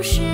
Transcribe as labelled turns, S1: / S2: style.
S1: 就是。